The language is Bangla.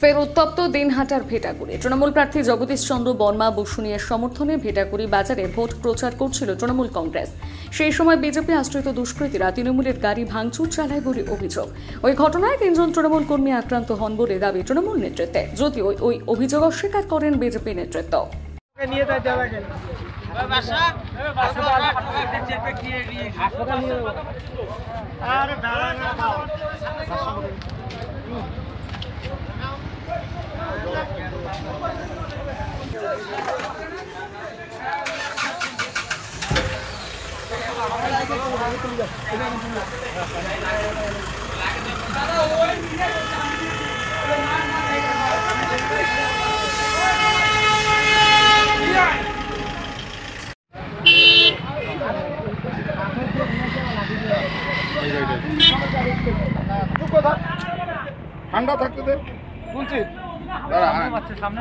ফের উত্তপ্ত দিনহাটার ভেটাগুড়ি। তৃণমূল প্রার্থী জগদীশ চন্দ্র বর্মা বসুনিয়ার সমর্থনে ভেটাগুড়ি বাজারে ভোট প্রচার করছিল তৃণমূল কংগ্রেস। সেই সময় বিজেপি আশ্রিত দুষ্কৃতীরা তৃণমূলের গাড়ি ভাঙচুর চালায় বলে অভিযোগ। ওই ঘটনায় তিনজন তৃণমূল কর্মী আক্রান্ত হন বলে দাবি তৃণমূল নেতৃত্বে। যদিও ওই অভিযোগ অস্বীকার করেন বিজেপি নেতৃত্ব। আরে ঠান্ডা থাকতে দে। বলছি হ্যাঁ। সামনে